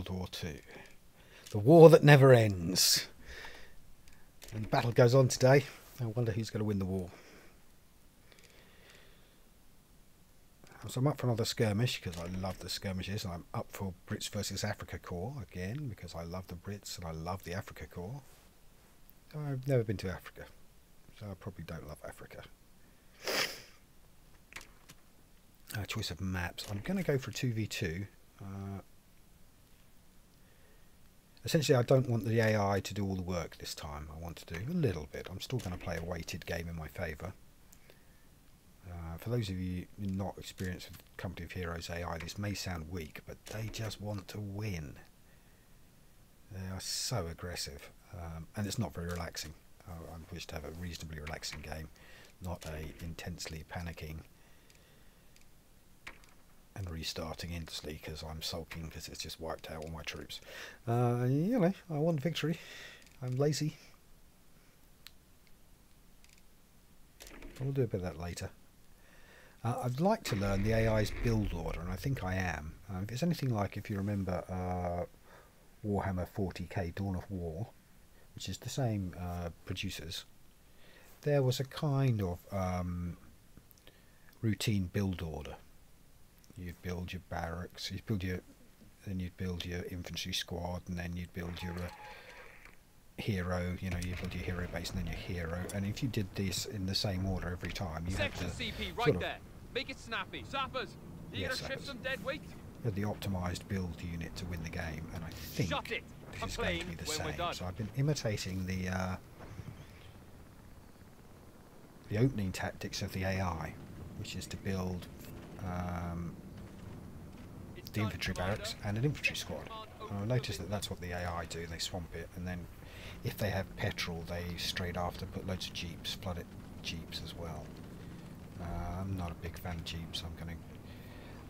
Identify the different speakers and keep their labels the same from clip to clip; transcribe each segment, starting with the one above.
Speaker 1: World War Two. The war that never ends. And the battle goes on today. I wonder who's going to win the war. So I'm up for another skirmish because I love the skirmishes. And I'm up for Brits versus Africa Corps again because I love the Brits and I love the Africa Corps. I've never been to Africa, so I probably don't love Africa. Uh, choice of maps. I'm going to go for 2v2. Uh, essentially, I don't want the AI to do all the work this time. I want to do a little bit. I'm still going to play a weighted game in my favour. Uh, for those of you not experienced with Company of Heroes AI, this may sound weak, but they just want to win. They are so aggressive, um, and it's not very relaxing. I, I wish to have a reasonably relaxing game, not a intensely panicking and restarting endlessly because I'm sulking because it's just wiped out all my troops. Uh, you know, I want victory. I'm lazy. We'll do a bit of that later. Uh, I'd like to learn the AI's build order, and I think I am. Um, if it's anything like, if you remember uh, Warhammer 40k Dawn of War, which is the same uh, producers, there was a kind of um, routine build order. You'd build your barracks, you'd build your, then you'd build your infantry squad, and then you'd build your uh, hero, you know, you build your hero base and then your hero, and if you did this in the same order every time, you
Speaker 2: Section
Speaker 1: had to
Speaker 2: CP right
Speaker 1: of
Speaker 2: there. Make it snappy. Sappers, you
Speaker 1: Yes,
Speaker 2: gonna some dead weight?
Speaker 1: had the optimized build unit to win the game, and I think
Speaker 2: Shut it.
Speaker 1: this
Speaker 2: I'm
Speaker 1: is going to be the same. So I've been imitating the uh, the opening tactics of the AI, which is to build um, the infantry barracks and an infantry squad. And I noticed that that's what the AI do. They swamp it, and then if they have petrol, they straight after put loads of jeeps, flood it jeeps as well. Uh, I'm not a big fan of jeeps. I'm going to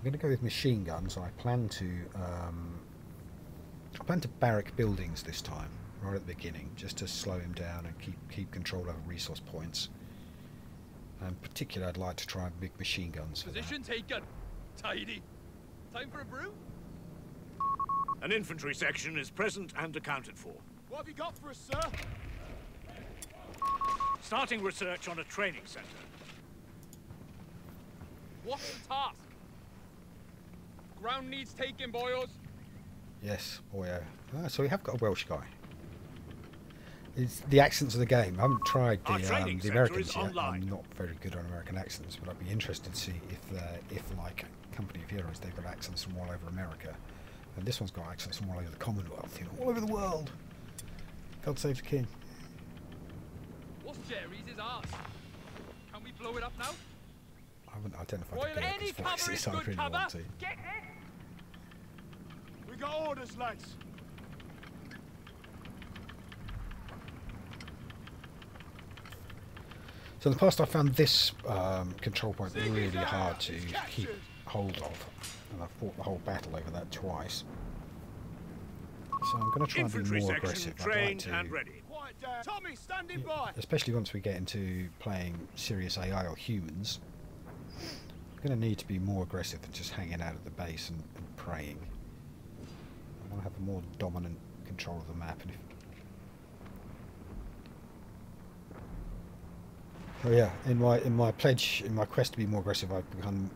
Speaker 1: I'm going to go with machine guns. I plan to um, I plan to barrack buildings this time, right at the beginning, just to slow him down and keep keep control over resource points. And in particular, I'd like to try big machine guns.
Speaker 2: Position taken. Tidy. Time for a brew?
Speaker 3: An infantry section is present and accounted for.
Speaker 2: What have you got for us, sir?
Speaker 3: Starting research on a training center.
Speaker 2: What's the task? Ground needs taking, boyos.
Speaker 1: Yes, oh yeah. Ah, so we have got a Welsh guy. It's the accents of the game. I haven't tried the, um, the Americans yet.
Speaker 3: online.
Speaker 1: I'm not very good on American accents, but I'd be interested to see if, uh, if like Company of Heroes, they've got accents from all over America, and this one's got accents from all over the Commonwealth, you know, all over the world. God save the king.
Speaker 2: What's Jerry's his ass? Can we blow it up now?
Speaker 1: I haven't identified
Speaker 2: Royal,
Speaker 1: the
Speaker 2: any
Speaker 1: Gurkha's
Speaker 2: cover
Speaker 1: voices.
Speaker 2: is
Speaker 1: I
Speaker 2: good
Speaker 1: really
Speaker 2: cover. Get in.
Speaker 4: We got orders, lads.
Speaker 1: So in the past, I found this um, control point really hard to keep hold of, and I've fought the whole battle over that twice. So I'm going to try and be more aggressive. I'd like
Speaker 3: and ready.
Speaker 4: Down. Uh, Tommy, standing by.
Speaker 1: especially once we get into playing serious AI or humans. I'm going to need to be more aggressive than just hanging out at the base and, and praying. I want to have a more dominant control of the map. And if, Oh yeah, in my in my pledge, in my quest to be more aggressive, I've become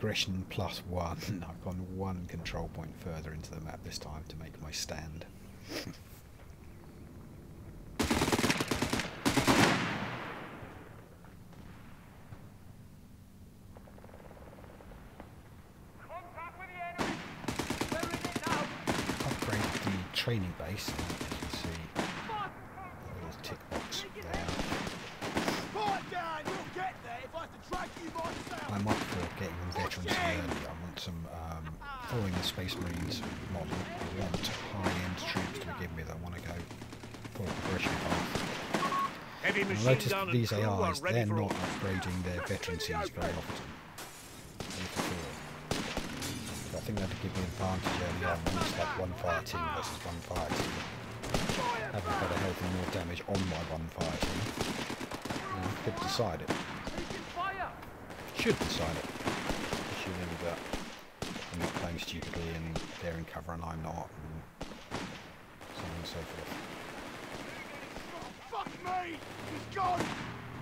Speaker 1: aggression plus one. I've gone one control point further into the map this time to make my stand. Upgraded the training base, and as you can see, a little tick box there.
Speaker 4: Quiet down. You'll get there if I have to drag you myself.
Speaker 1: I'm up for getting them veterans early. I want some, um, following the Space I want high-end troops to begin with. I want to go full progression path.
Speaker 3: Heavy
Speaker 1: I
Speaker 3: machine
Speaker 1: that these AIs, they're not upgrading their veterancies very often. So I think that'd give me an advantage early on when it's like one fire team versus one fire team. Having better health and more damage on my one fire team. You know, could decide it. Should decide it. Should end up I'm not playing stupidly and they're in cover and I'm not, and so on and so forth.
Speaker 4: Fuck me! He's gone!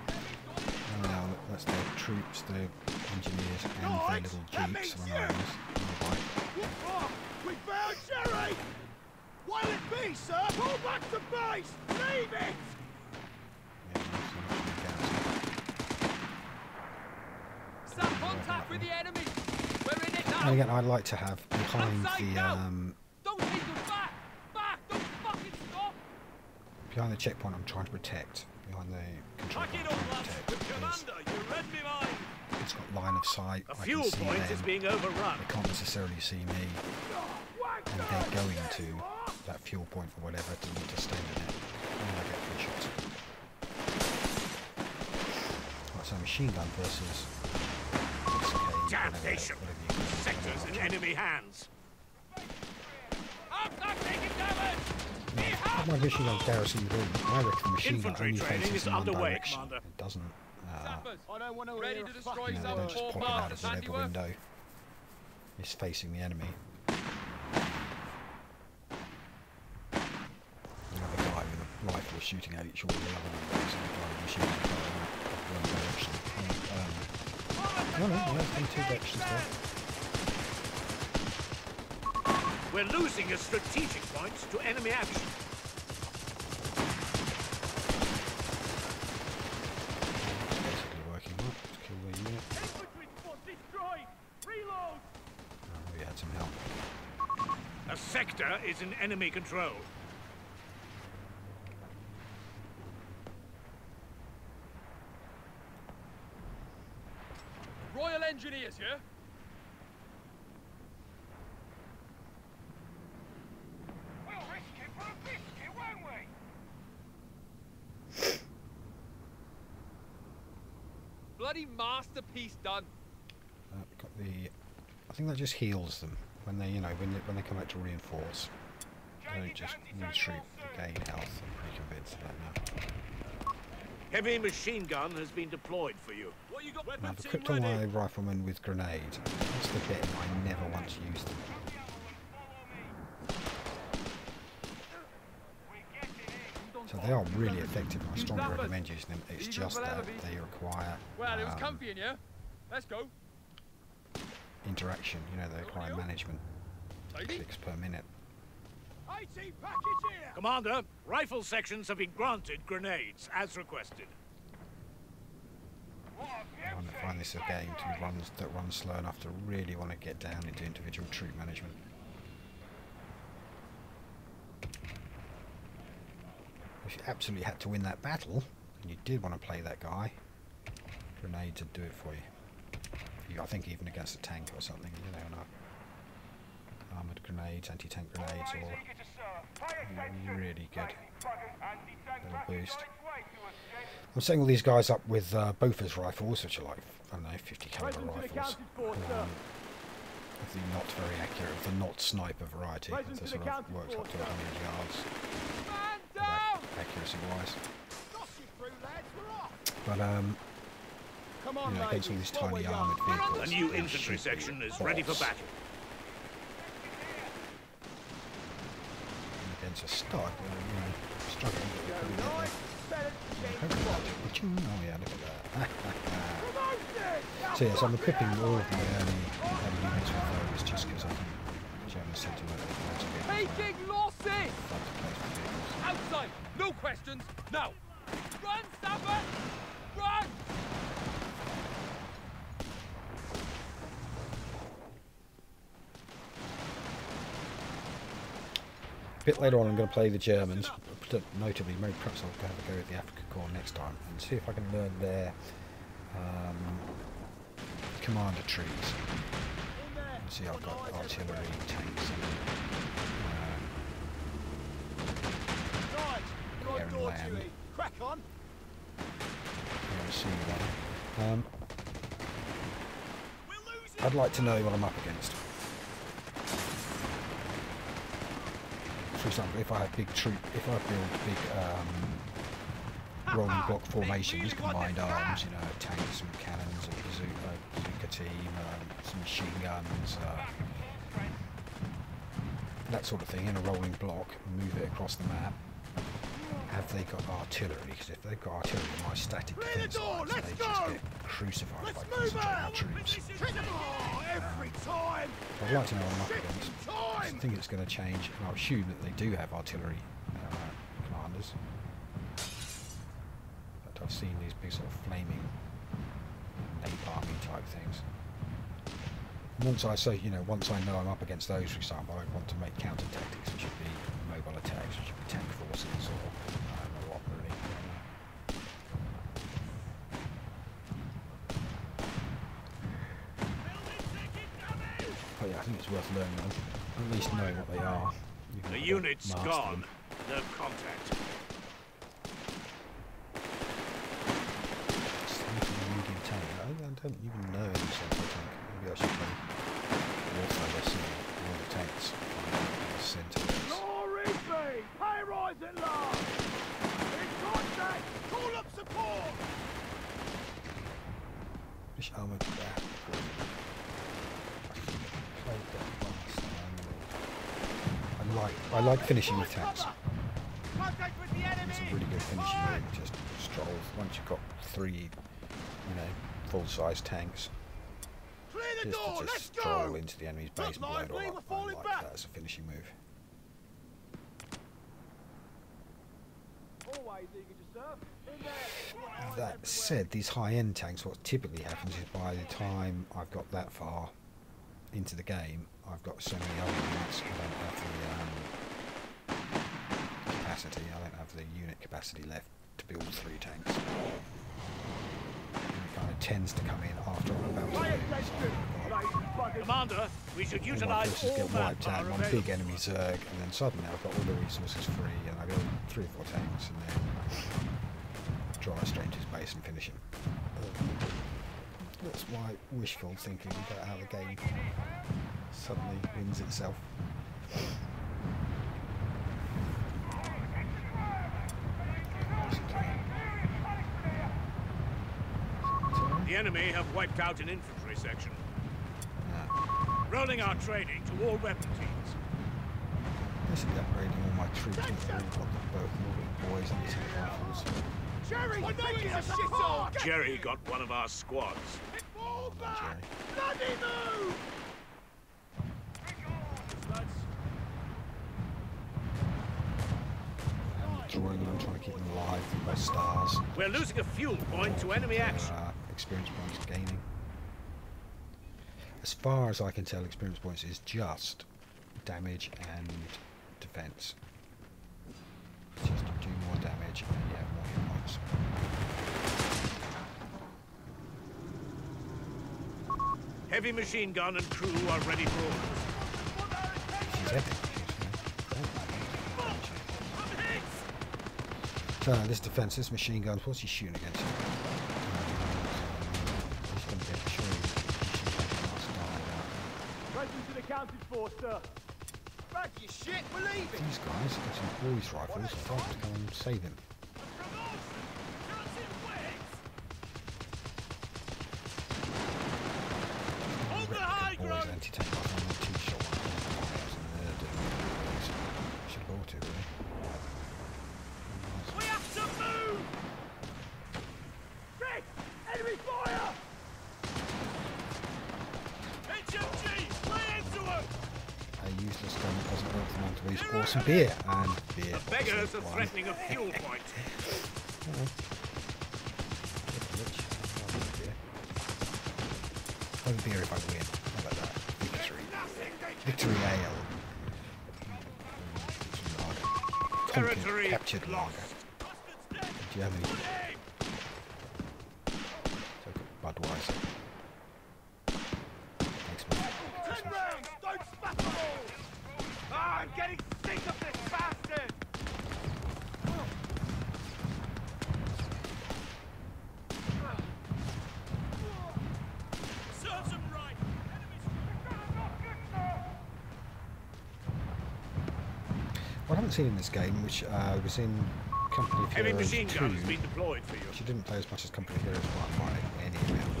Speaker 1: And now that's their troops, their engineers, and their little
Speaker 4: that
Speaker 1: jeeps
Speaker 4: means
Speaker 1: and
Speaker 4: you. Oh, we found Jerry! What'll it be, sir? Pull back to base! Leave it!
Speaker 1: Yeah, nice and much in garrison.
Speaker 2: Stop contact with the enemy!
Speaker 1: And again, I'd like to have behind the um,
Speaker 2: Don't take them back! Back! Don't fucking stop!
Speaker 1: behind the checkpoint I'm trying to protect, behind the control point I'm
Speaker 3: up,
Speaker 1: trying
Speaker 3: lads.
Speaker 1: to
Speaker 3: The
Speaker 1: protect, is
Speaker 3: commander, you read me mind.
Speaker 1: it's got line of sight.
Speaker 3: A
Speaker 1: I
Speaker 3: fuel
Speaker 1: can see
Speaker 3: point
Speaker 1: them.
Speaker 3: is being overrun.
Speaker 1: They can't necessarily see me, and they're going to that fuel point or whatever to need to stand in it. And I get three shots. Right, so machine gun versus
Speaker 3: Damnation!
Speaker 1: whatever, whatever you call it,
Speaker 3: Sectors in enemy hands.
Speaker 2: I'm not taking damage!
Speaker 1: Have my machine gun garrison room. I reckon the machine gun
Speaker 3: Infantry
Speaker 1: only
Speaker 3: training
Speaker 1: faces
Speaker 3: is
Speaker 1: in one
Speaker 3: underway,
Speaker 1: direction.
Speaker 3: Commander.
Speaker 1: It doesn't. Uh,
Speaker 4: I don't want to
Speaker 2: Ready to destroy
Speaker 1: you know, they don't just
Speaker 2: four
Speaker 1: pop it out
Speaker 2: bars
Speaker 1: of
Speaker 2: of
Speaker 1: whatever window. It's facing the enemy. Another guy with a rifle shooting at each other. The other one is a guy with a machine gun in one direction. Um, no, no, no, it's in two directions there.
Speaker 3: We're losing a strategic point to enemy action.
Speaker 1: Basically working. Right, let's kill the unit.
Speaker 4: Infantry squad destroyed! Reload!
Speaker 1: Oh, we had some help.
Speaker 3: A sector is in enemy control.
Speaker 2: Royal Engineers here?
Speaker 4: We'll risk it for a biscuit, won't we?
Speaker 2: Bloody masterpiece done.
Speaker 1: Uh, got the. I think that just heals them when they, you know, when they, when they come out to reinforce. They just retreat, gain health. I'm pretty convinced of that now.
Speaker 3: Heavy machine gun has been deployed for you. What you got?
Speaker 1: Now,
Speaker 3: Weapons
Speaker 1: I've equipped all my riflemen with grenades. That's the bit I never once used them. So they are really effective. I strongly recommend using them. It's just that they require
Speaker 2: Well, it was
Speaker 1: um,
Speaker 2: comfy in here. Let's go.
Speaker 1: interaction. You know, they require management.
Speaker 2: Tidy.
Speaker 1: Clicks per minute.
Speaker 4: 18 package here!
Speaker 3: Commander, rifle sections have been granted grenades as requested.
Speaker 1: I want to find this a game to runs that runs slow enough to really want to get down into individual troop management. If you absolutely had to win that battle, and you did want to play that guy, grenades would do it for you. you I think even against a tank or something, you know, not armoured grenades, anti-tank grenades, or really good little boost. I'm setting all these guys up with uh, Bofors rifles, which are like, I don't know, 50 caliber rifles.
Speaker 4: for.
Speaker 1: Um, the not very accurate, of the not sniper variety. So sort of works up to 100 yards
Speaker 2: Man
Speaker 1: of
Speaker 2: down!
Speaker 1: ac- accuracy wise.
Speaker 4: Gossip through, lads, we're off!
Speaker 1: But um,
Speaker 4: Come
Speaker 1: you know, against all these tiny armoured vehicles,
Speaker 3: A new infantry section is ready for battle.
Speaker 1: And against a stud, uh, you know, struggling, but we're
Speaker 4: Go
Speaker 1: probably
Speaker 4: nice, better
Speaker 1: get
Speaker 4: than
Speaker 1: there.
Speaker 4: getting
Speaker 1: Hopefully, Achoo, Oh yeah, look at that. So yes, I'm equipping all of my early, early units with those just because I think German sentiment is going to be
Speaker 2: Taking losses!
Speaker 1: fun to play with vehicles.
Speaker 2: Outside! No questions! Now! Run, Sapper! Run!
Speaker 1: A bit later on, I'm going to play the Germans. but Notably, maybe perhaps I'll have a go at the Africa Corps next time and see if I can learn their um, commander trees. And see, I've got artillery, tanks, and
Speaker 4: Right,
Speaker 1: Air
Speaker 4: right
Speaker 1: and
Speaker 4: door
Speaker 1: land.
Speaker 4: duty. Crack on!
Speaker 1: uh, yeah. Um, I'd like to know what I'm up against. For example, if I have big troop, if I build big um, rolling block formations, combined arms, you know, tanks and cannons, a bazooka, bazooka team, um, some machine guns, uh, that sort of thing in a rolling block, move it across the map. Have they got artillery? Because if they've got artillery, my static defence
Speaker 4: door,
Speaker 1: lines,
Speaker 4: let's
Speaker 1: they
Speaker 4: go!
Speaker 1: just get crucified
Speaker 4: Let's
Speaker 1: by concentrated troops.
Speaker 4: Oh, every time!
Speaker 1: I'd like to know what I'm up against. I think it's going to change, and I assume that they do have artillery uh, commanders. But I've seen these big sort of flaming napalmy type things. Once I say, you know, once I know I'm up against those, for example, I want to make counter tactics, which would be mobile attacks, which would be tank forces or I don't know what really. But yeah, I think it's worth learning them, knowing what they are.
Speaker 3: The unit's gone.
Speaker 1: them.
Speaker 3: No contact.
Speaker 1: Sneaky medium tank. I, I don't even know any sort of tank. Maybe I should play Warfare this and all the tanks on the centre.
Speaker 4: Glory be! Pay rise at last! In contact! Call up support!
Speaker 1: Which armour did that? Played that last time. I like finishing with tanks.
Speaker 4: Contact with the
Speaker 1: It's a really good finishing move. Just stroll once you've got three, you know, full size tanks.
Speaker 4: Clear the
Speaker 1: Just
Speaker 4: door!
Speaker 1: to
Speaker 4: Let's
Speaker 1: stroll
Speaker 4: go!
Speaker 1: into the enemy's
Speaker 4: Look
Speaker 1: base and blow it all up. I like
Speaker 4: back.
Speaker 1: that as a finishing move.
Speaker 4: Always eager to serve. In there! Eyes
Speaker 1: That said, these high-end tanks, what typically happens is by the time I've got that far into the game, I've got so many other units, I don't have the um, capacity, I don't have the unit capacity left to build three tanks. And it kind of tends to come in after I'm about to lose.
Speaker 4: attention! Lazy buggers.
Speaker 3: Commander, we should
Speaker 1: All
Speaker 3: utilize
Speaker 1: forces
Speaker 3: all
Speaker 1: get wiped out,
Speaker 3: manpower
Speaker 1: one big enemy Zerg, and then suddenly I've got all the resources free, and I go three or four tanks, and then drive straight into his base and finish him. That's why wishful thinking about how the game suddenly wins itself.
Speaker 3: The enemy have wiped out an infantry section. Rolling our training to all weapon teams.
Speaker 1: basically upgrading all my troops with all got the both Northern boys and tank rifles.
Speaker 4: Jerry's making a shit on!
Speaker 3: Jerry got one of our squads.
Speaker 4: Fall
Speaker 1: Well done,
Speaker 4: back!
Speaker 1: Jerry.
Speaker 4: Bloody move! Lads,
Speaker 1: And drawing them, trying to keep them alive by stars.
Speaker 3: We're losing a fuel point to enemy action.
Speaker 1: Uh, experience points gaining. As far as I can tell, experience points is just damage and defense. Just do more damage and you have more hit points.
Speaker 3: Heavy machine gun and crew are ready for orders.
Speaker 1: So uh, this defense, this machine gun, what's he shooting against?
Speaker 4: Sir. Back your shit, we're leaving!
Speaker 1: These guys some boys rifles. To come and save him. Beer and beer.
Speaker 3: The beggars are threatening a fuel point.
Speaker 1: I'll have a beer. Have a beer if I win. How about that? Victory. Victory ale.
Speaker 3: Territory
Speaker 1: captured
Speaker 3: lost.
Speaker 1: lager. Do you have any? haven't seen in this game, which uh, was in Company of
Speaker 3: Heavy
Speaker 1: Heroes 2, which didn't play as much as Company of Heroes 1, by Any amount,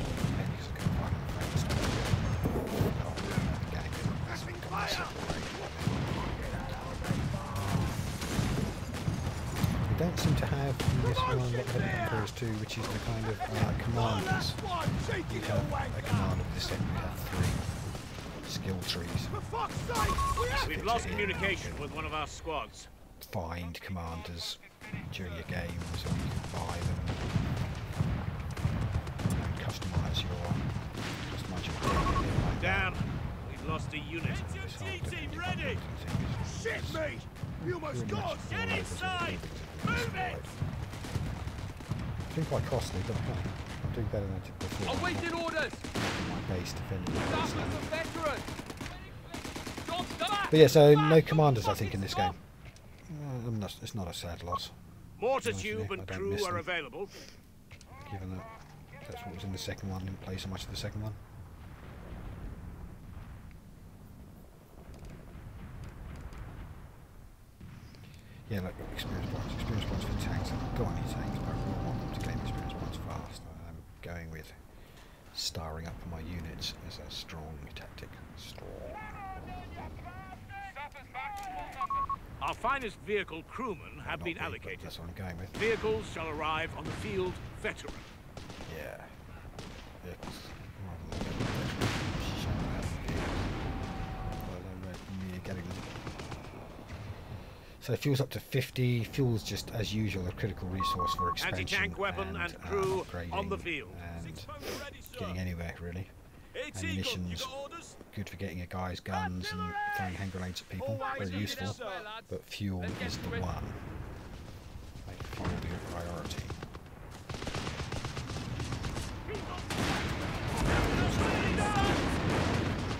Speaker 1: We don't seem to have in this one what Heavy 2, which is the kind of uh, commanders. You have a command of this set, three skill trees.
Speaker 4: For fuck's sake, we have
Speaker 3: lost communication with one of our squads.
Speaker 1: Find commanders during your games, or you can buy them. And customise your customise your deck a bit like that.
Speaker 3: We've lost a unit.
Speaker 1: This whole
Speaker 4: team ready. Shit me! You almost
Speaker 1: Pretty
Speaker 4: got
Speaker 1: much
Speaker 4: us.
Speaker 1: all
Speaker 4: Get inside! Move it!
Speaker 1: It's quite costly, but hey, I'm doing better than I did before.
Speaker 2: Awaiting orders!
Speaker 1: My base defending the
Speaker 2: Staff
Speaker 1: base
Speaker 2: is a veteran! Stop, stop!
Speaker 1: But yeah, so no commanders, I think, in this game. Uh, I'm not, it's not a sad loss,
Speaker 3: Mortar tube and crew are
Speaker 1: them.
Speaker 3: available.
Speaker 1: given that that's what was in the second one. Didn't play so much of the second one. Yeah, like experience points. Experience points for tanks. I've got any tanks, but I really want them to gain experience points fast. I'm going with starring up my units as a strong tactic. Strong.
Speaker 3: Our finest vehicle crewmen have
Speaker 1: Not
Speaker 3: been
Speaker 1: me,
Speaker 3: allocated.
Speaker 1: That's what I'm going with.
Speaker 3: Vehicles shall arrive on the field veteran.
Speaker 1: Yeah. Yeah, 'cause rather than getting shown out of the vehicles, well, they're near getting them. So fuel's up to 50. Fuel's just, as usual, a critical resource for expansion
Speaker 3: Anti-tank weapon and
Speaker 1: uh,
Speaker 3: crew
Speaker 1: upgrading
Speaker 3: on the field.
Speaker 1: And getting anywhere, really. Ammunition's good for getting a guy's guns and throwing hand grenades at people. Very useful. But fuel is the one. Make fuel be a priority.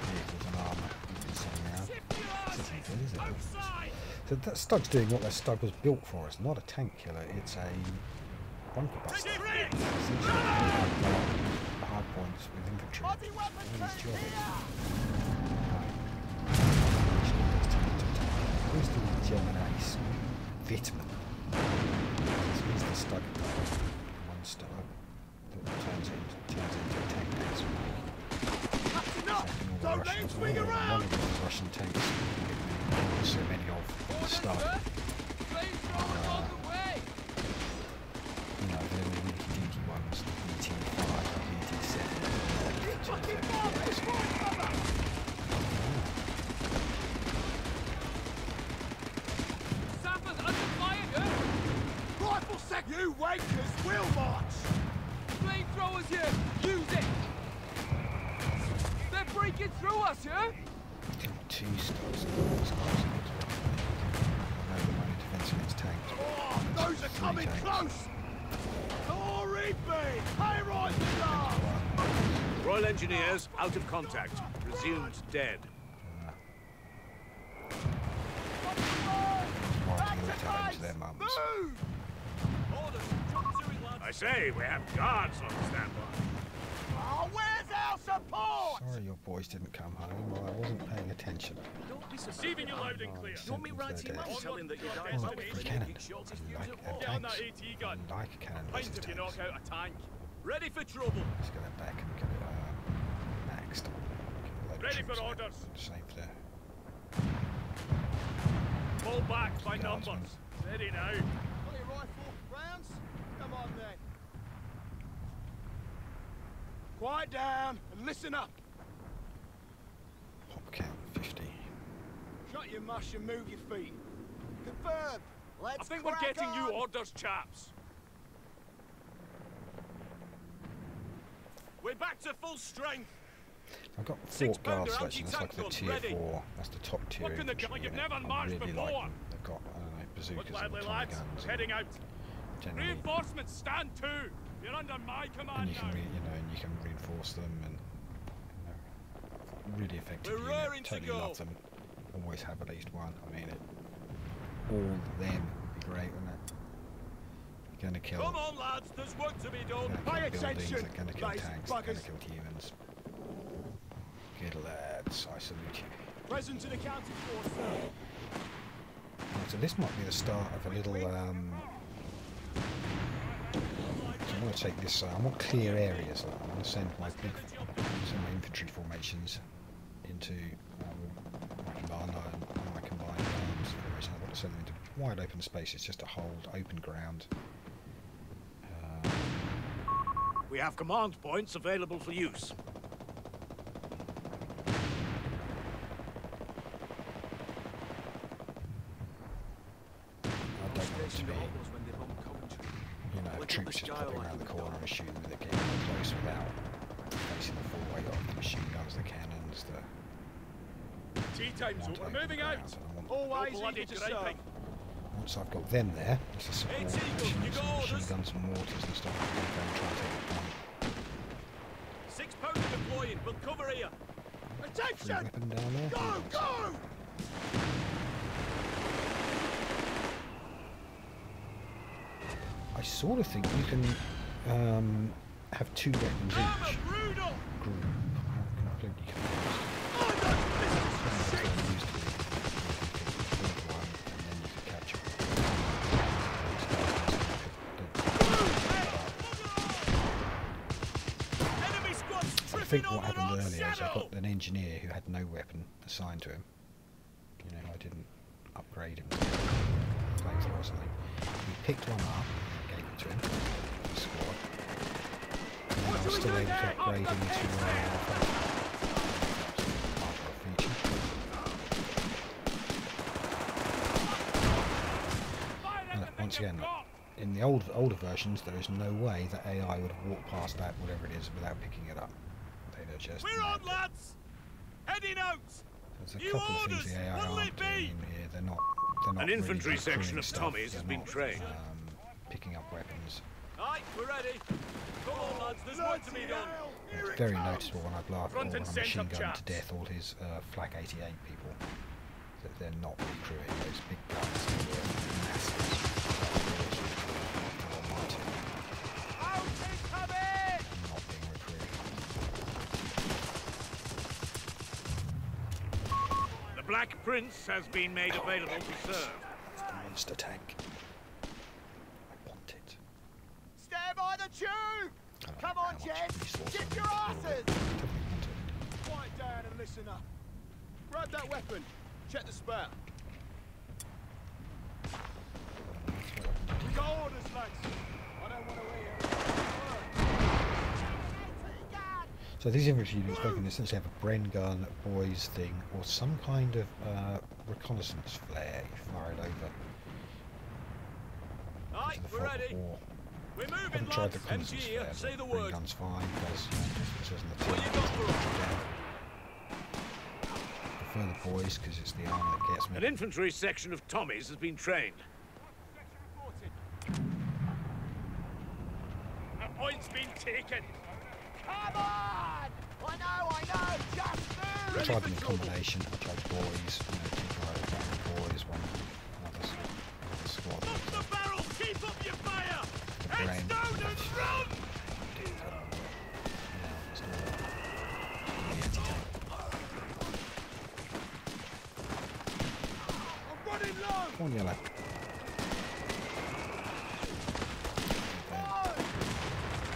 Speaker 1: Vehicles and armour. It's something around. This isn't good, is it? So that Stug's doing what that Stug was built for. It's not a tank killer, it's a bunker buster. Essentially, blow up hard points with infantry.
Speaker 4: Heavy weapon
Speaker 1: That's his
Speaker 4: training
Speaker 1: job.
Speaker 4: here!
Speaker 1: Who's the German ace? Wittmann. This is the Stug. One Stug that turns into, turns into a tank ace.
Speaker 4: That's enough!
Speaker 1: Attacking all the
Speaker 4: Don't let him swing around!
Speaker 1: One of these Russian tanks. So many of the start. You
Speaker 4: wankers will march!
Speaker 2: Flamethrowers here! Use it! They're breaking through us, yeah?
Speaker 1: Two stars. Those guys are good. I know the money defense against tanks.
Speaker 4: Oh, those are coming
Speaker 1: tanks.
Speaker 4: close! Glory be! Hey, right, star!
Speaker 3: Royal Engineers out of contact. Presumed dead.
Speaker 1: Writing a letter home to their mums.
Speaker 4: Move!
Speaker 3: I say, we have guards on standby.
Speaker 4: Oh, where's our support?
Speaker 1: Sorry your boys didn't come home. Well, I wasn't paying attention.
Speaker 5: Receiving you loud and
Speaker 1: Oh,
Speaker 5: clear.
Speaker 1: sent
Speaker 5: You want me
Speaker 1: them to
Speaker 5: writing
Speaker 1: their
Speaker 5: him
Speaker 1: deaths.
Speaker 5: up? Tell him that your dad's
Speaker 1: look,
Speaker 5: away.
Speaker 1: free cannon.
Speaker 5: He shot his
Speaker 1: I
Speaker 5: views
Speaker 1: like
Speaker 5: at
Speaker 1: a
Speaker 5: home.
Speaker 2: Get on
Speaker 1: tanks.
Speaker 2: that AT gun.
Speaker 1: I like a cannon
Speaker 5: Mind
Speaker 1: versus
Speaker 5: if you
Speaker 1: tanks.
Speaker 5: knock out a tank. Ready for trouble.
Speaker 1: Let's get that back and get it uh, maxed. Get a
Speaker 5: Ready for orders.
Speaker 1: Save there.
Speaker 5: Pull back by
Speaker 1: Guardsmen.
Speaker 5: numbers. Steady now.
Speaker 4: Got your rifle? Rounds? Come on, then. Quiet down and listen up.
Speaker 1: Pop count 50.
Speaker 4: Shut your mush and move your feet. Confirmed. Let's
Speaker 5: I think we're
Speaker 4: crack
Speaker 5: getting you
Speaker 4: on.
Speaker 5: orders, chaps. We're back to full strength.
Speaker 1: I've got
Speaker 5: four
Speaker 1: Fort Guard selection. That's like the tier
Speaker 5: ready.
Speaker 1: 4. That's the top tier.
Speaker 5: The like you've never
Speaker 1: I
Speaker 5: marched
Speaker 1: really
Speaker 5: before.
Speaker 1: like them. They've got, I don't know, bazookas
Speaker 5: Look
Speaker 1: and
Speaker 5: lads.
Speaker 1: guns. and
Speaker 5: Heading out.
Speaker 1: Generally,
Speaker 5: Reinforcements stand to. You're under my
Speaker 1: and
Speaker 5: command
Speaker 1: you can,
Speaker 5: now.
Speaker 1: re, you know, and you can reinforce them and you know, really effective
Speaker 5: We're
Speaker 1: unit.
Speaker 5: to
Speaker 1: Totally
Speaker 5: go.
Speaker 1: love them. Always have at least one. I mean, it, all of them would be great, wouldn't it? Gonna kill.
Speaker 5: Come on, lads. There's work to be done.
Speaker 4: Pay attention,
Speaker 1: gonna kill
Speaker 4: lazy
Speaker 1: tanks, they're gonna kill humans. Good lads, I salute you.
Speaker 4: Present and accounted for, sir.
Speaker 1: Right, So this might be the start of a little. Um, so I want to take this. Uh, I want clear areas. Like, I want to send my big, send my infantry formations into um, my my combined arms formation. I want to send them into wide open spaces just a hold, open ground.
Speaker 3: We have command points available for use.
Speaker 1: I don't want to be, you know, troops just popping around the corner and shooting with it, getting close without facing the full weight of the machine guns, the cannons, the
Speaker 5: Tea time's
Speaker 1: wide
Speaker 5: over.
Speaker 1: open
Speaker 5: Moving out.
Speaker 1: grounds. And I want,
Speaker 4: Always
Speaker 5: No
Speaker 4: eager to serve.
Speaker 1: once I've got them there, just a support,
Speaker 5: Eagle,
Speaker 1: machine,
Speaker 5: you got
Speaker 1: some machine
Speaker 5: orders?
Speaker 1: guns and mortars and stuff, I can go and try and take it down.
Speaker 5: Six pounds deploying. We'll cover here.
Speaker 4: Attention!
Speaker 1: weapon down there.
Speaker 4: Go, go!
Speaker 1: I sort of think you can um, have two weapons each think what happened earlier is I got an engineer who had no weapon assigned to him. You know, I didn't upgrade him to flamethrower or something. He picked one up and gave it to him, the squad. And then I was still able to upgrade him to uh, flamethrower. Part feature. And once again, in the old older versions, there is no way that AI would walk past that, whatever it is, without picking it up. They'd have just.
Speaker 5: We're on, lads. Heading out.
Speaker 1: There's a
Speaker 5: New
Speaker 1: couple of things
Speaker 5: orders,
Speaker 1: the AI
Speaker 5: what'll
Speaker 1: aren't
Speaker 5: it
Speaker 1: doing
Speaker 5: be?
Speaker 1: here. They're not. They're not
Speaker 3: An
Speaker 1: really
Speaker 3: infantry
Speaker 1: recruiting
Speaker 3: section of
Speaker 1: stuff.
Speaker 3: Tommies has
Speaker 1: They're
Speaker 3: been
Speaker 1: not,
Speaker 3: trained.
Speaker 1: Um, picking up weapons.
Speaker 5: Aye, we're ready. Come on, lads. There's work to be done.
Speaker 1: It's very noticeable when I blow up or
Speaker 5: Front
Speaker 1: when
Speaker 5: and
Speaker 1: I
Speaker 5: centre,
Speaker 1: machine gun to death all his uh, Flak 88 people. That they're not recruiting those big guns.
Speaker 3: Black Prince has been made available to serve.
Speaker 1: It's the monster tank. I want it.
Speaker 4: Stand by the tube!
Speaker 1: I
Speaker 4: Come on,
Speaker 1: how much
Speaker 4: Get your asses!
Speaker 1: build it. Definitely want it.
Speaker 4: Quiet down and listen up. Grab that weapon. Check the spout.
Speaker 1: That's what I can.
Speaker 4: We got orders, lads. I don't want to hear.
Speaker 1: So these infantry units both can essentially have a Bren gun, boys thing, or some kind of uh, reconnaissance flare you fire it over
Speaker 5: Aye,
Speaker 1: the
Speaker 5: we're ready.
Speaker 1: war.
Speaker 5: We're
Speaker 1: I
Speaker 5: moving,
Speaker 1: haven't tried the reconnaissance
Speaker 5: MG
Speaker 1: flare,
Speaker 5: Say the
Speaker 1: Bren
Speaker 5: word.
Speaker 1: gun's fine because it says in the
Speaker 5: What you got for
Speaker 1: not
Speaker 5: us?
Speaker 1: too down. Prefer the boys because it's the armour that gets me.
Speaker 3: An infantry section of Tommies has been trained.
Speaker 5: A point's been taken.
Speaker 4: Come on! I know, I know! Just
Speaker 1: I tried them in combination. I tried boys, you know, two guys, boys, one another, another squad.
Speaker 5: Up the barrel. Keep up your fire.
Speaker 1: The
Speaker 5: Heads down and run.
Speaker 1: Didn't cut on it. Now it's all the anti-tank.
Speaker 4: I'm running low!
Speaker 1: Come on, yellow.
Speaker 4: Oh!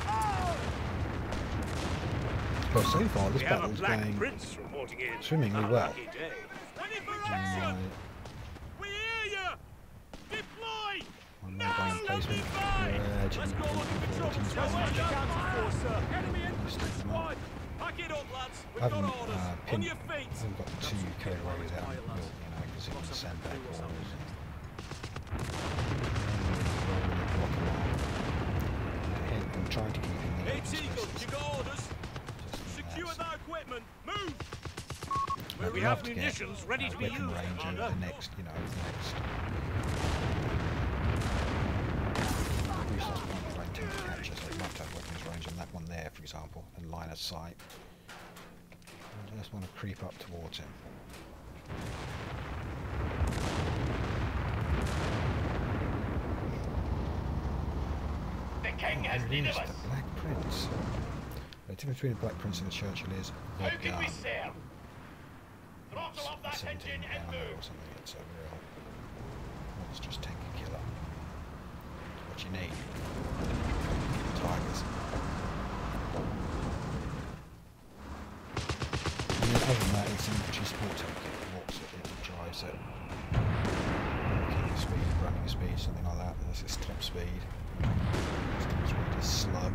Speaker 4: Oh!
Speaker 1: Well, so far this
Speaker 3: We
Speaker 1: battle's going
Speaker 3: Prince reporting in.
Speaker 1: swimmingly well.
Speaker 3: lucky day.
Speaker 5: Ready for
Speaker 1: on
Speaker 5: action.
Speaker 1: my,
Speaker 5: We. Deploy. Now,
Speaker 1: my ground
Speaker 5: lovely
Speaker 1: placement.
Speaker 5: boy.
Speaker 1: Gradually
Speaker 5: Let's go looking for trouble.
Speaker 1: creeping
Speaker 5: Show
Speaker 1: forward.
Speaker 5: us your counter force, sir. Enemy infantry
Speaker 1: Stick them
Speaker 5: Pack it up, lads.
Speaker 1: I
Speaker 5: We've
Speaker 1: haven't
Speaker 5: got orders.
Speaker 1: uh,
Speaker 5: On
Speaker 1: pinned,
Speaker 5: your feet.
Speaker 1: I haven't got two carryways out you know, because it was sandbag walls and I'm trying to keep in the
Speaker 5: Secure
Speaker 1: that.
Speaker 5: that equipment. Move.
Speaker 1: I'd
Speaker 3: We have
Speaker 1: to get,
Speaker 3: munitions ready
Speaker 1: uh,
Speaker 3: to be used,
Speaker 1: range over the next, you know, the next. Resource point I to capture, so I'd love to have weapons range on that one there, for example, and line of sight. I just want to creep up towards him.
Speaker 5: The king
Speaker 1: Oh, there it is, the Black Prince. The difference between a Black Prince and a Churchill is the gun.
Speaker 5: serve?
Speaker 1: It's a 17 pounder or something. It's a real. It's just tank and killer. What you need. Tigers. And then other than that, it's an infantry support tank. It walks it, it drives it. Keep the speed. speed, something like that. This is top speed. Top speed is slug.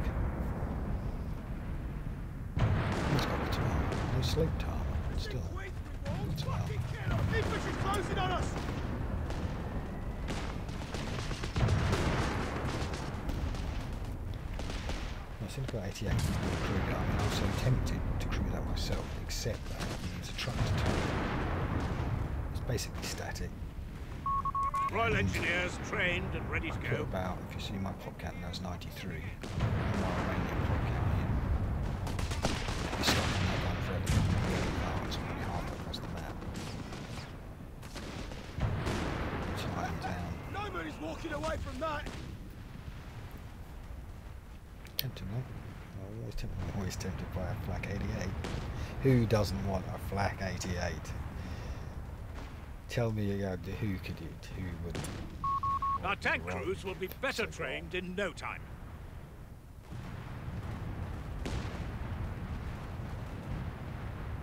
Speaker 1: No slope but still.
Speaker 4: Quick, we won't
Speaker 1: It's well.
Speaker 4: fucking get up. Infantry's closing on us!
Speaker 1: I think about 88 and crew that. I mean, I was so tempted to crew that myself, except that it needs a truck to tow. It's basically static.
Speaker 3: Royal Engineers trained and ready to go.
Speaker 1: about, if you see my pop cap now is 93, and my Iranian pop cap here. Be stuck on that gun forever. Really far, it's only half across the map. Tying down.
Speaker 4: Nobody's walking away from that!
Speaker 1: Tempting, no? I'm always tempted, always tempted by a flak 88. Who doesn't want a flak 88? Tell me uh, who could it? Who would?
Speaker 3: Our tank
Speaker 1: Wrong.
Speaker 3: crews will be better
Speaker 1: So
Speaker 3: trained in no time.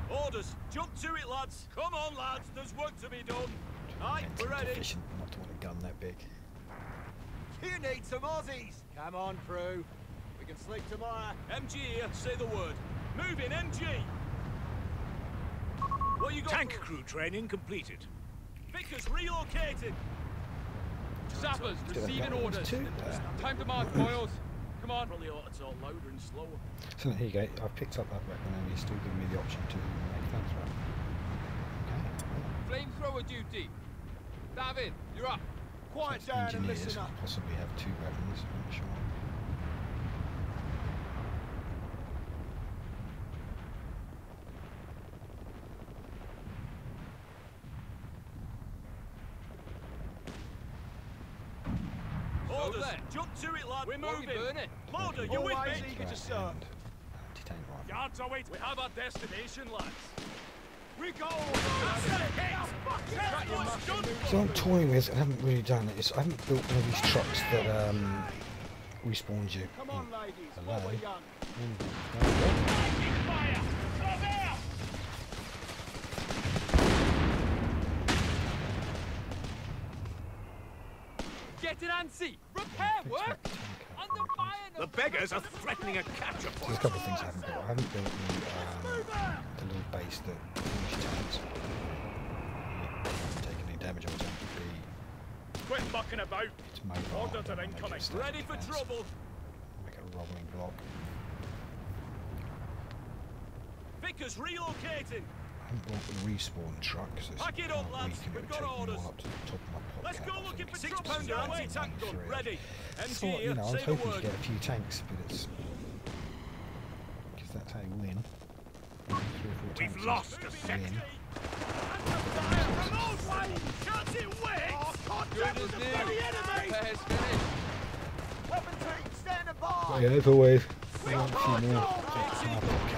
Speaker 5: Orders. Jump to it, lads. Come on, lads. There's work to be done. Aye, we're ready.
Speaker 1: Efficient not to want a gun that big.
Speaker 6: You need some Aussies. Come on, crew. We can sleep tomorrow.
Speaker 5: MG here. Say the word. Moving, MG. What you got?
Speaker 3: Tank
Speaker 5: for
Speaker 3: crew training completed.
Speaker 5: Vickers relocated.
Speaker 2: Sappers, receiving orders.
Speaker 1: too there.
Speaker 2: Uh, Time to march, boys. Come on.
Speaker 5: Probably ought to talk louder and slower.
Speaker 1: So here you go. I've picked up that weapon and he's still giving me the option to make flamethrower. Okay.
Speaker 2: Flamethrower duty. David, you're up.
Speaker 4: Quiet
Speaker 1: So
Speaker 4: down and
Speaker 1: engineers
Speaker 4: listen up.
Speaker 1: possibly have two weapons, I'm not sure.
Speaker 5: Orders.
Speaker 2: then.
Speaker 5: Jump to. We're
Speaker 2: Smoky
Speaker 5: moving.
Speaker 2: burn it.
Speaker 5: Loader, you with me?
Speaker 4: eager to serve.
Speaker 1: and anti-tank rifle.
Speaker 5: Yards away. We have our destination, lads.
Speaker 4: We go!
Speaker 1: So I'm toying with, I haven't really done it, is I haven't built one of these trucks that um, respawns you.
Speaker 4: Come on, ladies.
Speaker 1: Hello.
Speaker 4: While we're young.
Speaker 1: There we go.
Speaker 2: Get it antsy. Repair work.
Speaker 1: that tank up.
Speaker 2: Under fire.
Speaker 3: The beggars are threatening a capture
Speaker 1: There's a couple of things I haven't built. I haven't built the, um, the little base that English tanks. Yeah, haven't taken any damage on it. B,
Speaker 5: Quit mucking about.
Speaker 1: it's mobile.
Speaker 5: Orders are
Speaker 1: wanna make it
Speaker 5: incoming. Ready for
Speaker 1: defense.
Speaker 5: trouble.
Speaker 1: Make a rolling block.
Speaker 5: Vickers relocating.
Speaker 1: I haven't bought the respawn truck because it's
Speaker 5: Pack it up, lads.
Speaker 1: weak and it
Speaker 5: We've got
Speaker 1: take
Speaker 5: orders.
Speaker 1: up to the top of my
Speaker 5: Let's go
Speaker 1: I
Speaker 5: looking
Speaker 1: think.
Speaker 5: for six pounder
Speaker 1: about
Speaker 5: anti-tank gun. Ready.
Speaker 1: I
Speaker 5: MG
Speaker 1: thought, you
Speaker 5: here.
Speaker 1: know, I was hoping to get a few tanks, but it's because that's how you win. Three or four
Speaker 3: We've
Speaker 1: tanks
Speaker 3: lost a
Speaker 1: win.
Speaker 3: sector.
Speaker 5: Can't it wait?
Speaker 2: Good as new. Repairs finished.
Speaker 6: Weapon team, stand by.
Speaker 1: Yeah, as always. I want a few more.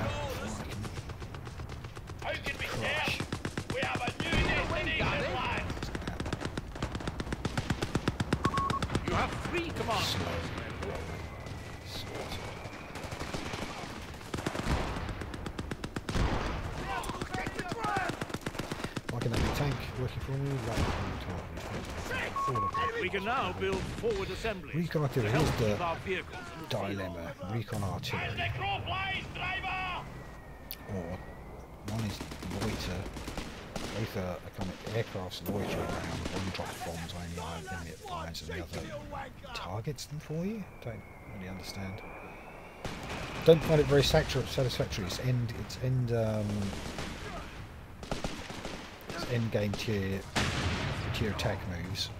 Speaker 3: Three commands.
Speaker 1: Slow. Rolling. Sort. Why can that be a tank working for me? Right.
Speaker 3: We can now build forward assemblies
Speaker 1: Recon artillery, here's the
Speaker 3: keep our vehicles in the field.
Speaker 1: dilemma. Recon artillery. Or one is loiter. Both are a kind of aircraft's loiter around. One drops bombs on any enemy it finds and the other targets them for you. Don't really understand. Don't find it very satisfactory. It's end. It's end. Um, it's end game tier tier attack moves.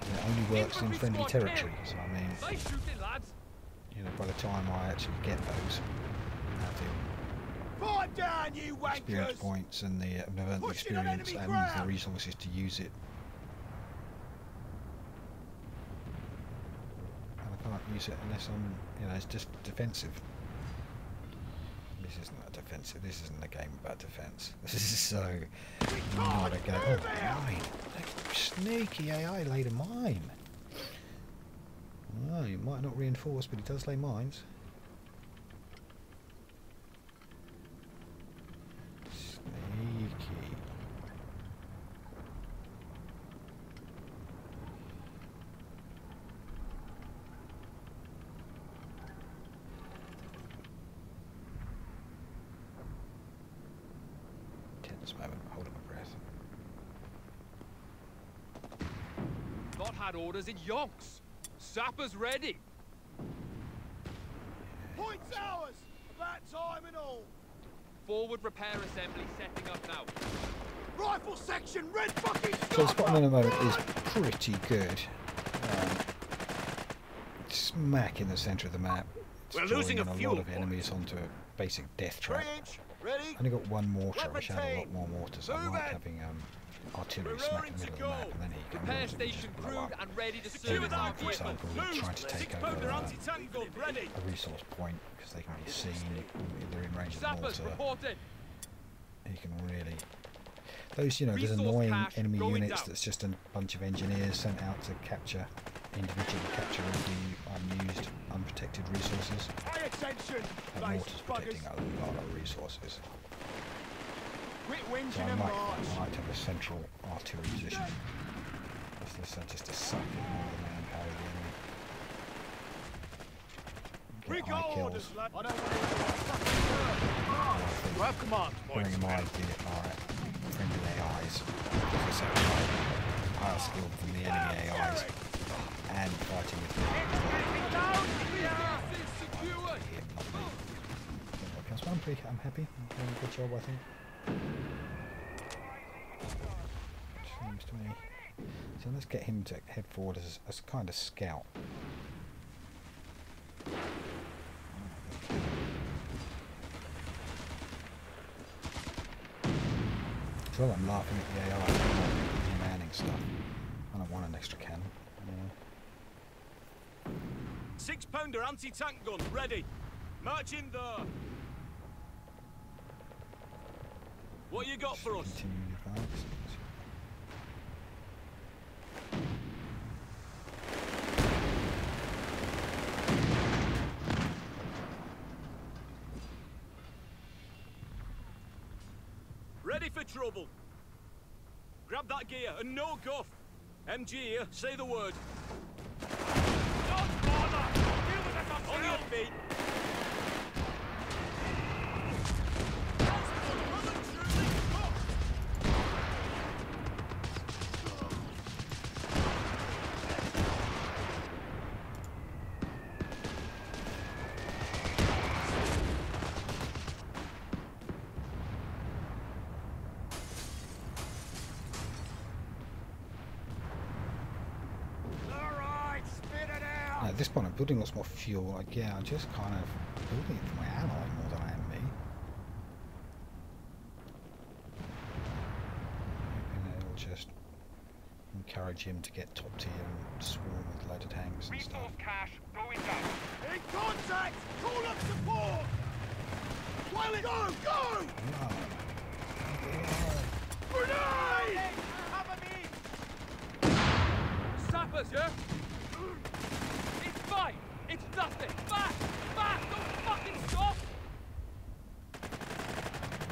Speaker 1: And it only works in friendly territory. So I mean, you know, by the time I actually get those, I
Speaker 4: down, you
Speaker 1: experience points and the uh,
Speaker 4: Pushing
Speaker 1: experience and the resources to use it. And I can't use it unless I'm, you know, it's just defensive. This isn't a defensive. This isn't a game about defense. This is so not a game. Oh, mine! Like, Sneaky AI laid a mine. Well, it might not reinforce, but it does lay mines. Okay. Tense moment, holding my breath.
Speaker 2: Not had orders in Yonks. Sappers ready.
Speaker 4: Points ours! That time and all!
Speaker 2: Forward repair assembly setting up now.
Speaker 4: Rifle section, red fucking
Speaker 1: So the
Speaker 4: scarper!
Speaker 1: spotting at the moment is pretty good. Um, smack in the centre of the map. It's
Speaker 3: We're losing a
Speaker 1: in a
Speaker 3: fuel
Speaker 1: lot of
Speaker 3: point.
Speaker 1: enemies onto a basic death trap.
Speaker 6: ready?
Speaker 1: Only got one mortar. I wish I had a lot more mortars. I
Speaker 6: Move
Speaker 1: like
Speaker 6: it.
Speaker 1: having um, artillery
Speaker 5: We're
Speaker 1: smack in the middle
Speaker 5: to
Speaker 1: of the map,
Speaker 5: go.
Speaker 1: and then he can
Speaker 2: Repair station
Speaker 1: blow
Speaker 2: crewed and ready to
Speaker 5: Secure
Speaker 2: serve.
Speaker 5: that
Speaker 1: like, for
Speaker 5: equipment.
Speaker 1: example,
Speaker 5: Move.
Speaker 1: trying to take
Speaker 5: Six
Speaker 1: over
Speaker 5: pounder
Speaker 1: uh,
Speaker 5: anti-tank ready.
Speaker 1: a resource point because they can be seen. They're in range of the
Speaker 2: Sappers
Speaker 1: mortar.
Speaker 2: reported.
Speaker 1: You can really. Those, you know, those annoying enemy units
Speaker 2: down.
Speaker 1: that's just a bunch of engineers sent out to capture, individually capture all the unused, unprotected resources.
Speaker 4: High attention,
Speaker 1: That
Speaker 4: base
Speaker 1: mortar's protecting
Speaker 4: buggers!
Speaker 1: a lot of resources. So I
Speaker 4: and
Speaker 1: might! I to have a central artillery position. Just to, just to suck in all the manpower of the enemy.
Speaker 4: We
Speaker 1: Get high
Speaker 4: orders,
Speaker 1: kills.
Speaker 4: lad! I don't want to hear what!
Speaker 3: You have command
Speaker 1: Bearing in mind the alright, friendly AIs, as I said, are higher skilled than the enemy ah, AIs, and fighting with me.
Speaker 2: Gas is secured.
Speaker 1: him, not me. Okay, so I'm pretty, I'm happy. I'm doing a good job, I think. To me. So let's get him to head forward as, as kind of scout. So I'm laughing at the AI, I'm manning stuff. I don't want an extra cannon. Yeah.
Speaker 5: Six pounder anti-tank gun ready. March in there. What you got for us?
Speaker 1: Continue advance.
Speaker 5: Ready for trouble. Grab that gear and no guff. MG here, say the word. Don't bother! This On your feet.
Speaker 1: Building lots more fuel. Like, yeah, I'm just kind of building it for my ally more than I am me. Hoping that it'll just encourage him to get top tier and swarm with a load of tanks and stuff.
Speaker 4: In contact! Call up support! While it go, go!
Speaker 1: Yeah.
Speaker 4: Grenade!
Speaker 2: Sappers, yeah? It's fine. It's nothing. Back! Back! Don't fucking stop!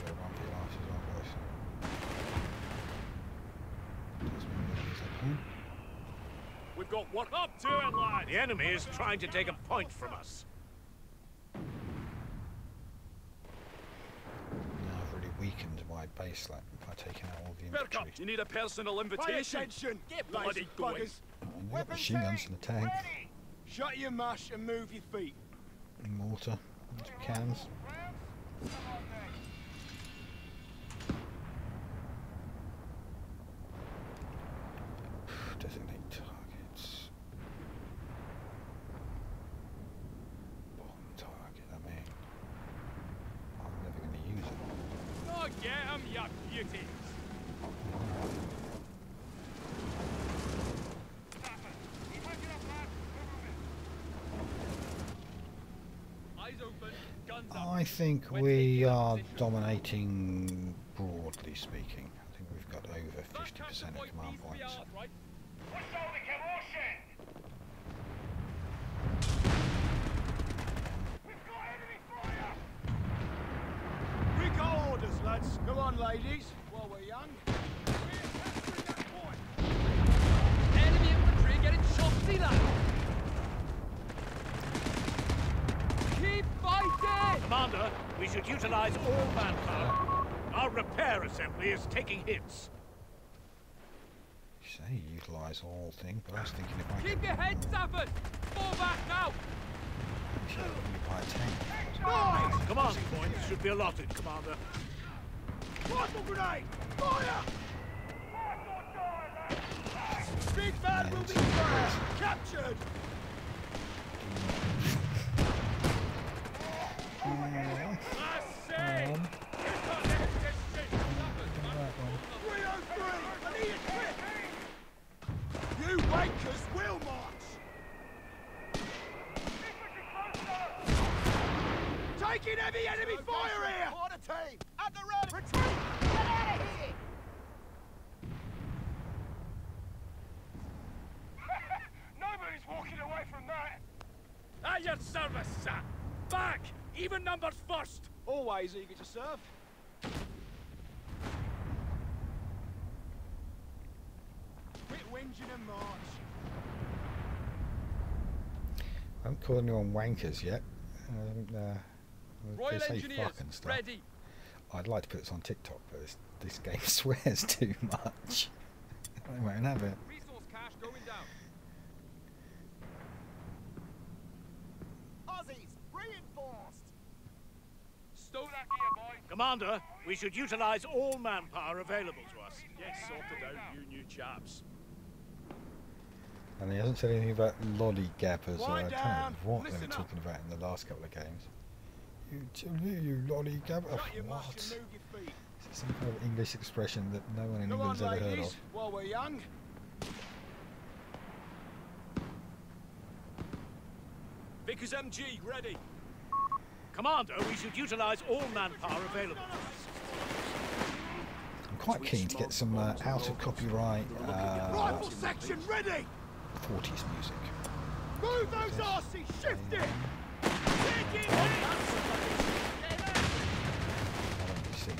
Speaker 1: We'll run for your lives as well, boys. Does mean that he's at home.
Speaker 5: We've got one up to it, lad.
Speaker 3: The enemy is trying to take a point from us.
Speaker 1: Now I've really weakened my base like, by taking out all the
Speaker 5: Perk up.
Speaker 1: infantry.
Speaker 5: You need a personal
Speaker 4: Pay
Speaker 5: invitation.
Speaker 4: attention!
Speaker 5: Get bloody going.
Speaker 4: buggers!
Speaker 1: Oh, got machine guns in the tank.
Speaker 4: Shut your mush and move your feet.
Speaker 1: Mortar. Some cans. Designate targets. Bomb target, I mean. I'm never going to use it.
Speaker 2: Oh, get 'em, you beauties! Eyes open, guns up.
Speaker 1: I think we are dominating, broadly speaking. I think we've got over 50% of command
Speaker 2: needs to be
Speaker 1: points.
Speaker 2: ours, right?
Speaker 4: We got orders, lads. Come on, ladies, while we're young. We're capturing that point.
Speaker 2: Enemy infantry getting shot, see that? Keep fighting!
Speaker 3: Commander, we should utilize all manpower. Our repair assembly is taking hits.
Speaker 1: You say utilise all thing, but I was thinking if I could
Speaker 2: Keep your heads, Sappers! Fall back now!
Speaker 1: actually occupy a tank.
Speaker 4: Nice!
Speaker 3: Command points should be allotted, Commander.
Speaker 4: Rifle grenade! Fire! Big man will be found! Captured!
Speaker 2: I say!
Speaker 1: Um, right one.
Speaker 4: 303! I need it quick! You wankers will march! Taking heavy enemy fire here! Order team! At the ready! Retreat! Get out of here!
Speaker 2: Nobody's walking away from that! At your service, sir! Back! Even numbers first!
Speaker 6: Always eager to serve.
Speaker 4: Quit whinging and march!
Speaker 1: I haven't called anyone wankers yet. I uh,
Speaker 2: Royal Engineers,
Speaker 1: fuck and stuff.
Speaker 2: ready!
Speaker 1: I'd like to put this on TikTok, but this, this game swears too much. I won't have it.
Speaker 2: Resource cache going down.
Speaker 6: Aussies, reinforced!
Speaker 2: Stow that gear, boy!
Speaker 3: Commander, we should utilize all manpower available to us.
Speaker 5: Get sorted out, you new chaps.
Speaker 1: And he hasn't said anything about lollygappers, or I don't know
Speaker 4: down,
Speaker 1: what they were
Speaker 4: listen up.
Speaker 1: talking about in the last couple of games. You, you lollygapper.
Speaker 4: Shut your
Speaker 1: What?
Speaker 4: and move your feet!
Speaker 1: Is it some kind of English expression that no one in
Speaker 4: Come on,
Speaker 1: England's ever heard of?
Speaker 4: while we're young.
Speaker 5: Vickers MG, ready.
Speaker 3: Commander, we should utilize all manpower available.
Speaker 1: I'm quite keen to get some uh, out of copyright uh,
Speaker 4: Rifle section ready!
Speaker 1: 40s music.
Speaker 4: Move those arses! Shift it! Take it!
Speaker 1: I won't be seen.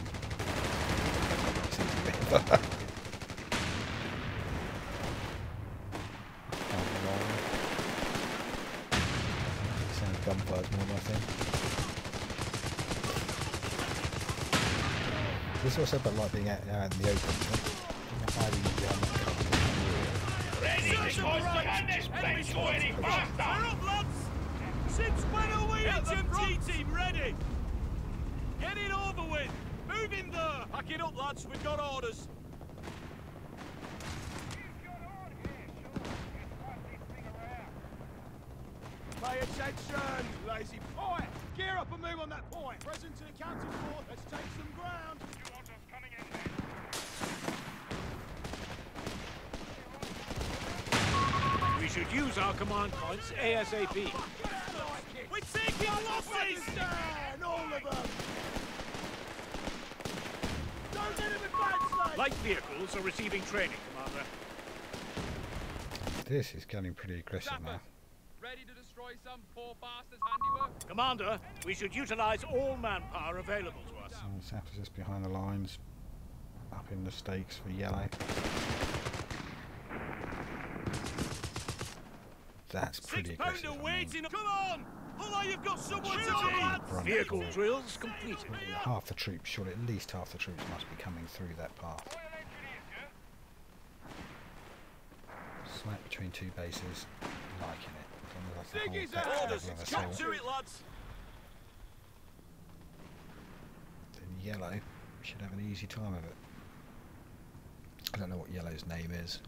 Speaker 1: Seems a bit of a- Can't be wrong. Sound of gunfire more than I think. This is also about like being out, out in the open. Don't know how you get
Speaker 5: Enemies fighting! We're up, lads! Since when are we at the HMG team ready? Get it over with! Move in there! Pack it up, lads. We've got orders.
Speaker 4: Pay attention, lazy boy! Gear up and move on that point. Present and accounted for. Let's take some ground.
Speaker 3: We should use our command points ASAP.
Speaker 5: We're taking losses!
Speaker 4: Down, all of them. Don't let him advance, mate.
Speaker 3: Light vehicles are receiving training, Commander.
Speaker 1: This is getting pretty aggressive now.
Speaker 2: Ready to destroy some poor bastard's handiwork?
Speaker 3: Commander, we should utilize all manpower available to us.
Speaker 1: Sappers just behind the lines, up in the stakes for yellow. That's pretty
Speaker 5: Six
Speaker 1: aggressive.
Speaker 5: pounder
Speaker 1: I mean,
Speaker 5: waiting. Come on! Look like you've got someone to
Speaker 3: Shooting!
Speaker 5: beat!
Speaker 3: Vehicle drills completed.
Speaker 1: half the troops, surely at least half the troops must be coming through that path. Smack between two bases, liking it. As as I can
Speaker 4: Ziggy's
Speaker 1: hold that
Speaker 4: out!
Speaker 5: Orders,
Speaker 1: level of
Speaker 5: come
Speaker 1: assault.
Speaker 5: to it, lads!
Speaker 1: Then yellow should have an easy time of it. I don't know what yellow's name is.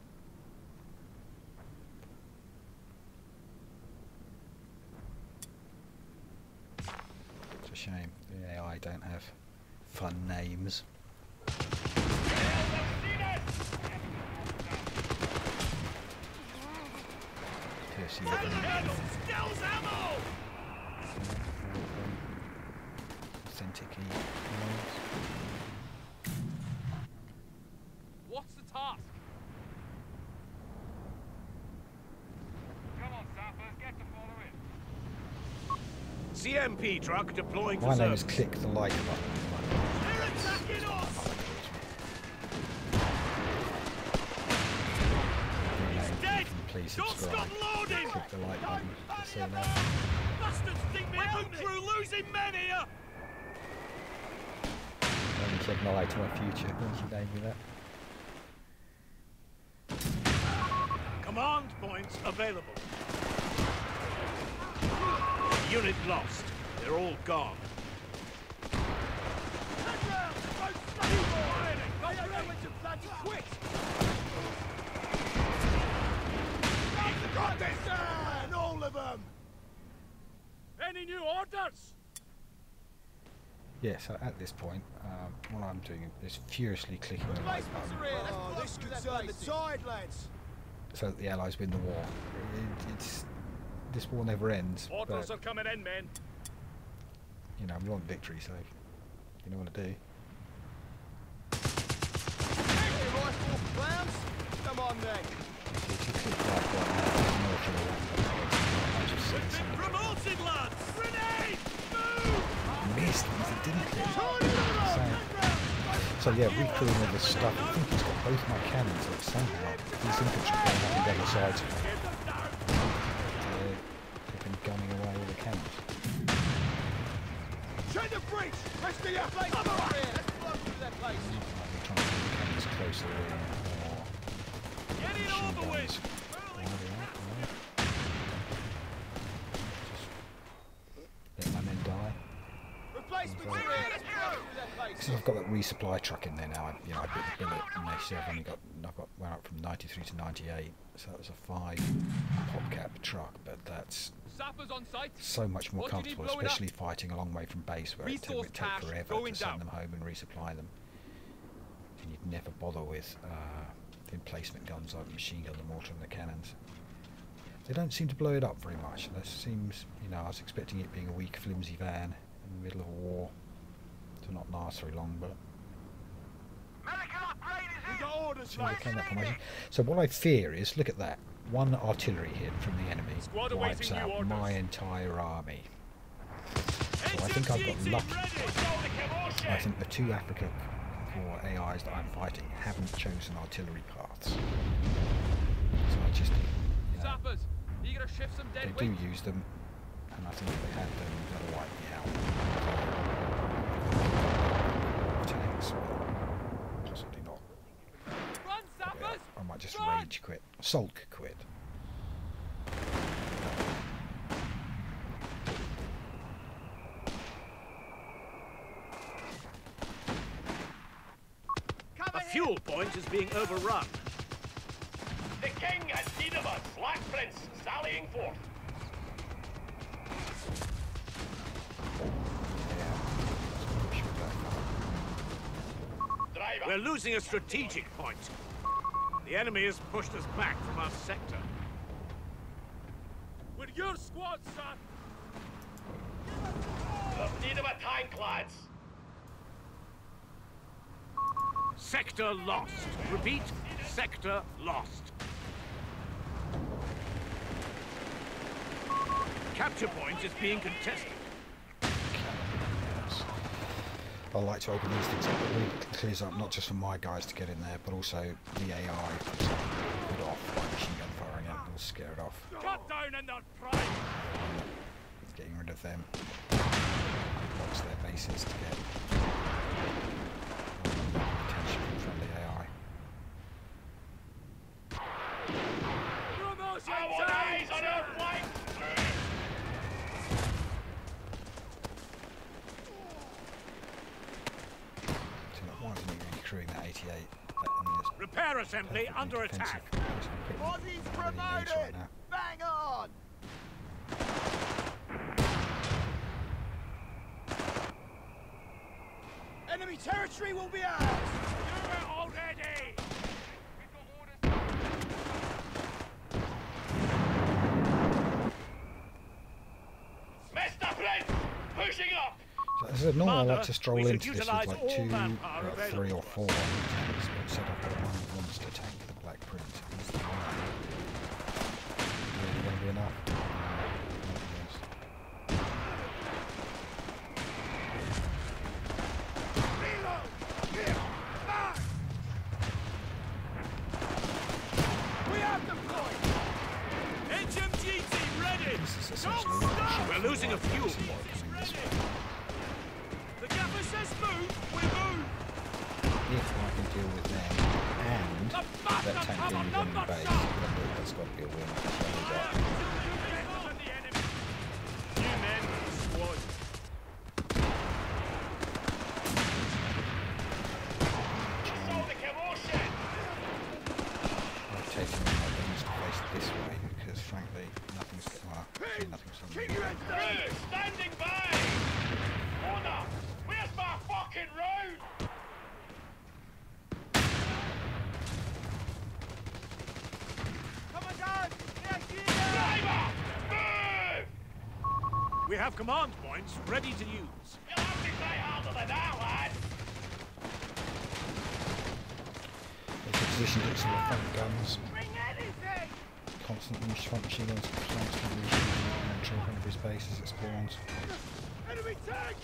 Speaker 1: Shame the AI don't have fun names.
Speaker 2: What's the task? Come on, Sappers, get to following.
Speaker 3: CMP truck deploying
Speaker 1: My name is. Click the Like button.
Speaker 5: They're attacking us! dead!
Speaker 1: Please
Speaker 5: Don't stop loading!
Speaker 1: Click the like button to see that.
Speaker 5: Bastards think me out! Crew losing men here!
Speaker 1: Only said no to my future. Why did you name me that?
Speaker 3: Command points available. Unit lost. They're all gone.
Speaker 4: Down! All of them!
Speaker 2: Any new orders?
Speaker 1: Yeah, so at this point, um, what I'm doing is furiously clicking the right
Speaker 6: Replacements
Speaker 1: button
Speaker 6: are here. Let's
Speaker 4: Oh, this could
Speaker 6: their
Speaker 4: turn the
Speaker 6: faces.
Speaker 4: tide, lads!
Speaker 1: so that the Allies win the war. It, it's this war never ends.
Speaker 2: Orders
Speaker 1: but,
Speaker 2: are coming in, men.
Speaker 1: you know, we want victory, so you know what to do.
Speaker 6: Hey, rifle clowns! Come on then.
Speaker 1: So if you click right button, there's no killer weapon. I just see
Speaker 3: Promoted, lads!
Speaker 2: Grenade! Move!
Speaker 1: missed because it didn't click.
Speaker 4: Turn it around!
Speaker 1: So, so yeah, recruiting all this stuff. I think he's got both my cannons, but somehow these infantry going up the other sides of
Speaker 4: breach! You!
Speaker 6: Replacements are here. Let's blow through their faces.
Speaker 1: Like they're trying to get the cannons closer in,
Speaker 2: Get it over with!
Speaker 1: guns. Why do that? No. Just let my men die.
Speaker 6: Replacements are here. Let's blow through their faces.
Speaker 1: Because I've got that resupply truck in there now. I, you know, I bit the billet, and next year I've only got, I've got went up from 93 to 98, so that was a five pop cap truck. But that's
Speaker 2: Sappers on site.
Speaker 1: So much more
Speaker 2: What do you need
Speaker 1: comfortable,
Speaker 2: blowing up?
Speaker 1: especially fighting a long way from base where it t- would take forever to send
Speaker 2: down.
Speaker 1: them home and resupply them. And you'd never bother with uh, the emplacement guns like the machine gun, the mortar, and the cannons. They don't seem to blow it up very much. That seems, you know, I was expecting it being a weak, flimsy van in the middle of a war to not last very long, but
Speaker 4: We got orders,
Speaker 1: Seems
Speaker 4: mate!
Speaker 1: to come up on my- So what I fear is, look at that, one artillery hit from the enemy wipes out my entire army. So I think I've got lucky. I think the two Africa Corps AIs that I'm fighting haven't chosen artillery paths. So I just, you know,
Speaker 2: Sappers, eager to shift some
Speaker 1: they do use them, and I think if they had them, they'd wipe me out. Tanks, well, possibly not.
Speaker 2: Run,
Speaker 1: Yeah,
Speaker 2: Sappers!
Speaker 1: I might just rage quit. Sulk quit.
Speaker 3: A fuel point is being overrun.
Speaker 7: The king has need of us, Black Prince, sallying forth.
Speaker 1: Yeah. Let's push it back.
Speaker 7: Driver.
Speaker 3: We're losing a strategic point. The enemy has pushed us back from our sector.
Speaker 2: With your squad, son!
Speaker 7: Need of a tank, lads.
Speaker 3: Sector lost. Repeat, sector lost. Capture point is being contested.
Speaker 1: Yes. I like to open these things up. It really clears up not just for my guys to get in there, but also the AI to put off by machine gun firing out. It'll scare it off.
Speaker 2: Cut down in their!
Speaker 1: Getting rid of them. Box their bases to get 98.
Speaker 3: Repair assembly under attack.
Speaker 6: Aussies promoted! Bang on!
Speaker 4: Enemy territory will be ours!
Speaker 2: You're already!
Speaker 7: Mr. Prince! Pushing up!
Speaker 1: As I said, normally I like to stroll into this with like two,
Speaker 3: manpower
Speaker 1: uh, three or four tanks, but instead I've got one monster tank, the Black Prince.
Speaker 4: have
Speaker 3: command points ready to use.
Speaker 7: You'll have to play harder than that, lad.
Speaker 4: Position front guns.
Speaker 1: Bring anything!
Speaker 4: Constant use and constantly shooting as it spawns.
Speaker 1: Enemy tank!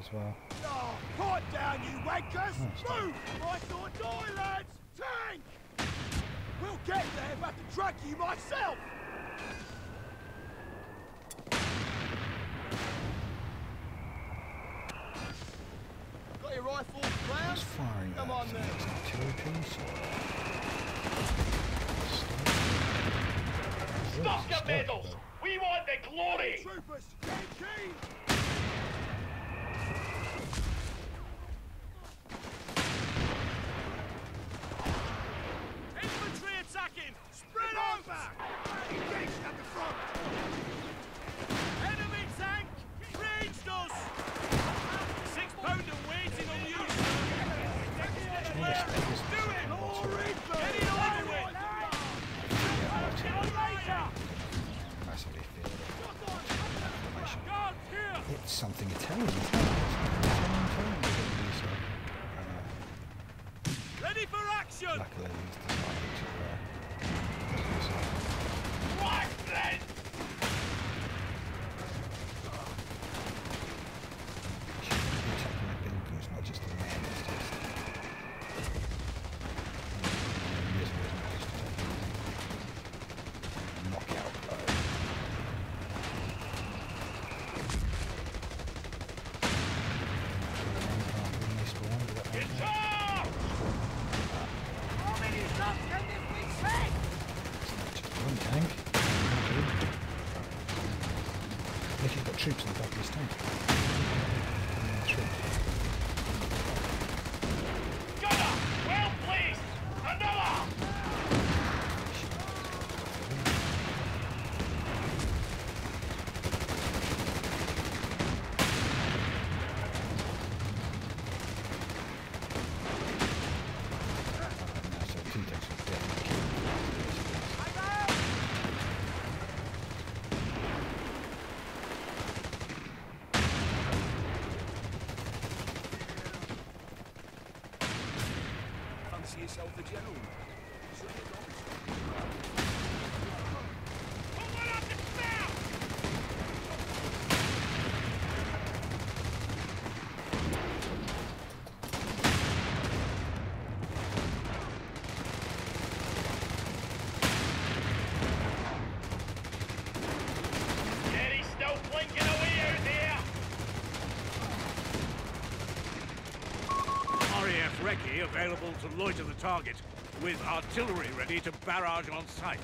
Speaker 4: as well.
Speaker 1: Oh, put down, you wankers! Move! I thought die, lads! Tank! We'll get there if I to drag you myself!
Speaker 7: medals. We want the glory.
Speaker 1: Troopers. the
Speaker 3: gentleman. available to loiter the target, with artillery ready to barrage on sight.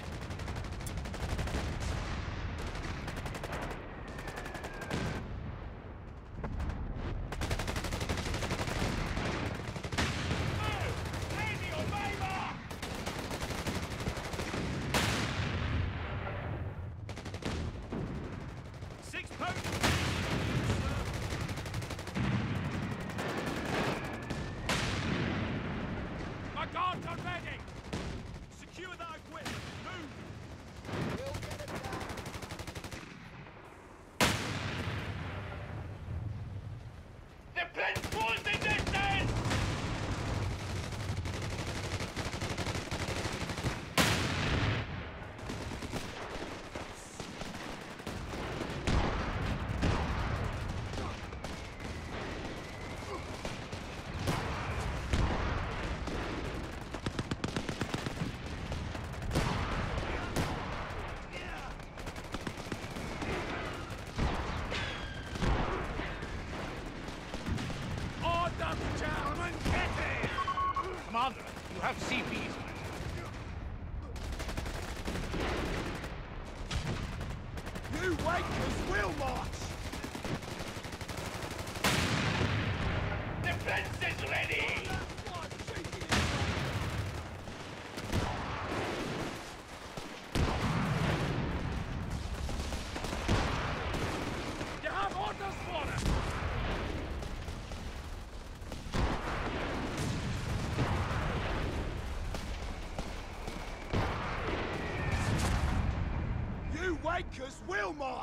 Speaker 7: Commander,
Speaker 2: you have CPs. You Wakers
Speaker 4: will march! Will march! Go, go!